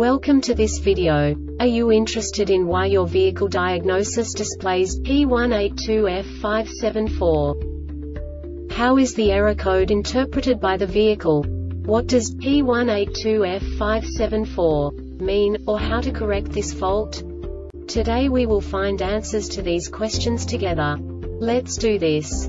Welcome to this video. Are you interested in why your vehicle diagnosis displays P182F574? How is the error code interpreted by the vehicle? What does P182F574 mean, or how to correct this fault? Today we will find answers to these questions together. Let's do this.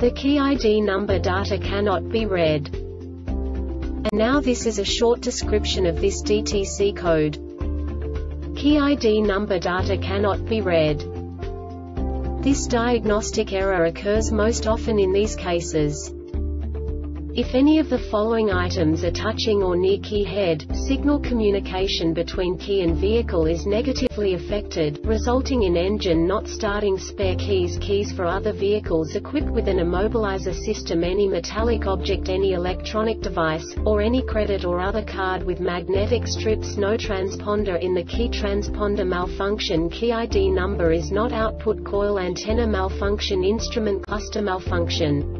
the key ID number data cannot be read. And now this is a short description of this DTC code. Key ID number data cannot be read. This diagnostic error occurs most often in these cases. If any of the following items are touching or near key head, signal communication between key and vehicle is negatively affected, resulting in engine not starting spare keys keys for other vehicles equipped with an immobilizer system any metallic object any electronic device, or any credit or other card with magnetic strips no transponder in the key transponder malfunction key ID number is not output coil antenna malfunction instrument cluster malfunction